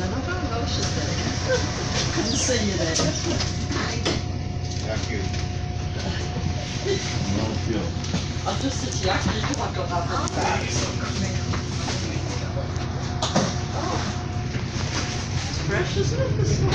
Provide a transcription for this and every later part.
and then I oh, she's there. Couldn't see you there. Thank you. No feel. I'll just sit here because I've got that little bag. Oh. It's fresh, isn't it, this one?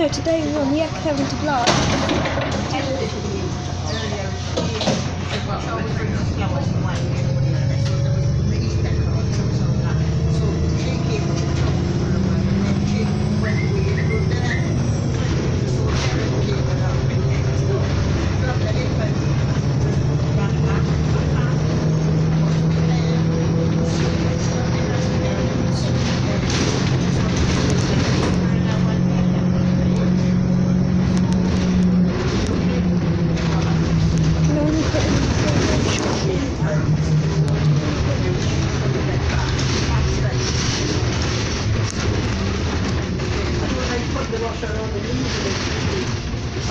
No, today we're on the X70 Blast. Can gostarão de mim,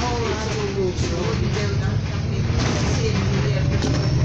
ao lado do Senhor, de verdade, capeta, ser mulher,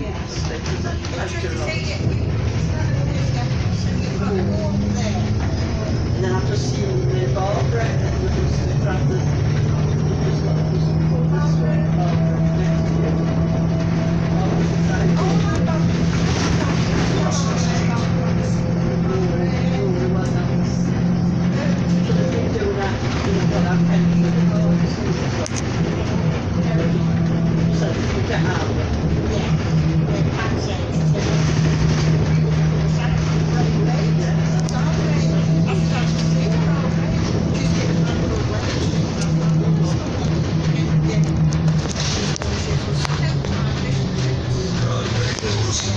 yes, they present pleasure of